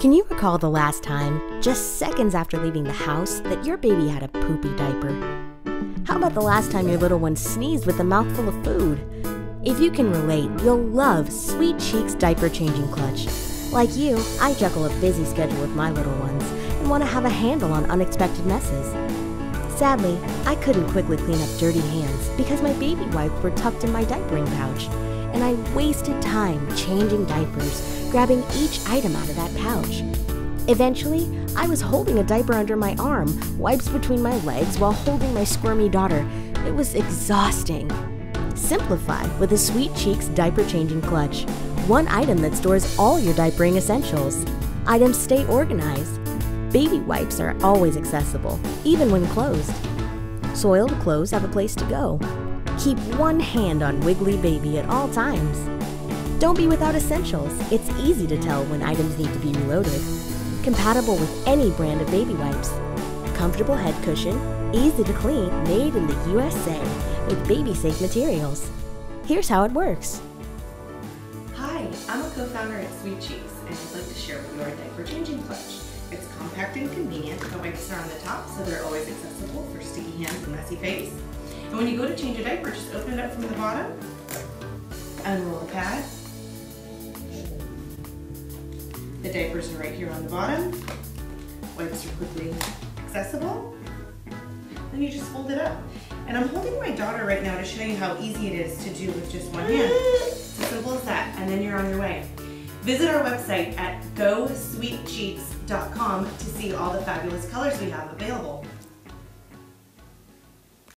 Can you recall the last time, just seconds after leaving the house, that your baby had a poopy diaper? How about the last time your little one sneezed with a mouthful of food? If you can relate, you'll love Sweet Cheeks Diaper Changing Clutch. Like you, I juggle a busy schedule with my little ones and want to have a handle on unexpected messes. Sadly, I couldn't quickly clean up dirty hands because my baby wipes were tucked in my diapering pouch, and I wasted time changing diapers grabbing each item out of that pouch. Eventually, I was holding a diaper under my arm, wipes between my legs while holding my squirmy daughter. It was exhausting. Simplify with a Sweet Cheeks diaper changing clutch. One item that stores all your diapering essentials. Items stay organized. Baby wipes are always accessible, even when closed. Soiled clothes have a place to go. Keep one hand on Wiggly Baby at all times. Don't be without essentials. It's easy to tell when items need to be reloaded. Compatible with any brand of baby wipes. Comfortable head cushion, easy to clean, made in the USA with baby safe materials. Here's how it works. Hi, I'm a co-founder at Sweet Cheeks and I'd like to share with you our diaper changing clutch. It's compact and convenient. The wipes are on the top so they're always accessible for sticky hands and messy face. And when you go to change a diaper, just open it up from the bottom, unroll the pad, the diapers are right here on the bottom. Wipes are quickly accessible. Then you just fold it up. And I'm holding my daughter right now to show you how easy it is to do with just one hand. It's as simple as that, and then you're on your way. Visit our website at gosweetcheeks.com to see all the fabulous colors we have available.